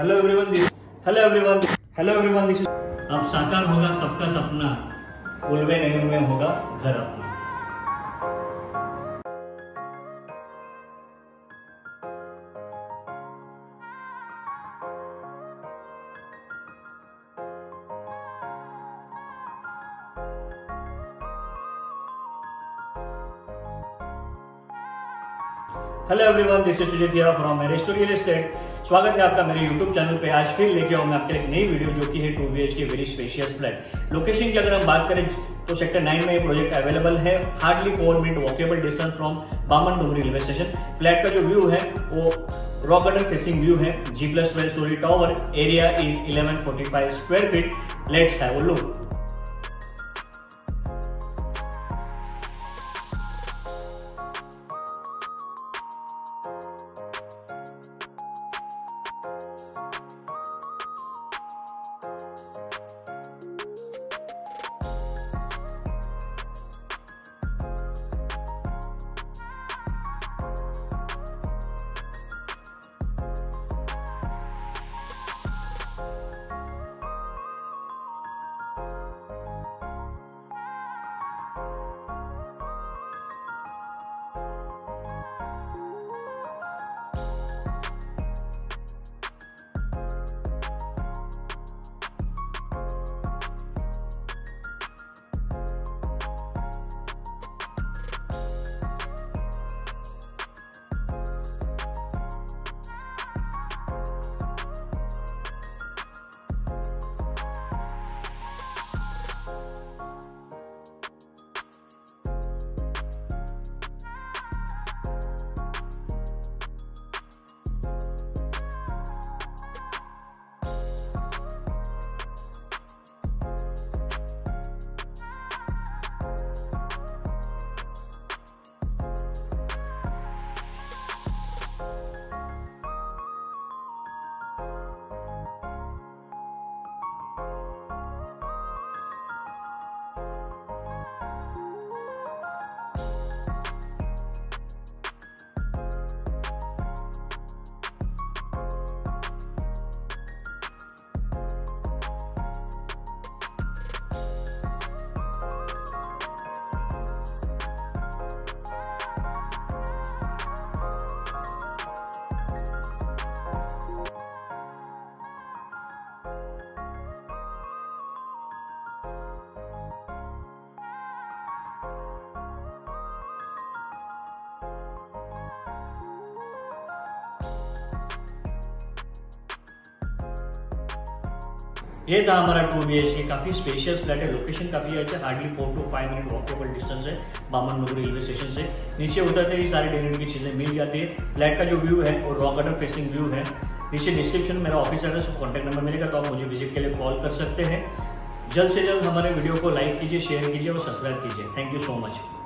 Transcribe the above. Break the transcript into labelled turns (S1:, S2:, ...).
S1: Hello everyone this hello everyone hello everyone this अब साकार होगा सबका सपना। उलवे नहीं में होगा घर अपना। Hello everyone this is Sujeet here from मेरे रियल एस्टेट स्वागत है आपका मेरे यूट्यूब चैनल पे। आज फिर लेके आऊँ मैं आपके एक नई वीडियो जो कि है two B H K very spacious flat location की अगर हम बात करें तो सेक्टर नाइन में ये प्रोजेक्ट अवेलेबल है। Hardly four minute walkable distance from Baman Dongri railway station flat का जो व्यू है, वो रॉक गार्डन फेसिंग व्यू है। G plus twelve storey tower area is eleven forty five square feet let's have look ये था हमारा to B H के काफ़ी स्पेशियस फ्लैट है। लोकेशन काफ़ी अच्छा hardly four two five minute walkable distance है। बामन नगर रेलवे स्टेशन से। नीचे उतरते ही सारी डेली की चीज़ें मिल जाती है। फ्लैट का जो व्यू है और रॉक गार्डन फेसिंग व्यू है, नीचे डिस्क्रिप्शन में मेरा ऑफ़िस एड्रेस और कॉन्टैक्ट नंबर मिलेगा तो आप मुझे विज़िट के लिए कॉल कर सकते हैं। जल्द से जल्द हमारे वीडियो को लाइक कीजिए शेयर कीजिए और सब्सक्राइब कीजिए। Thank you so much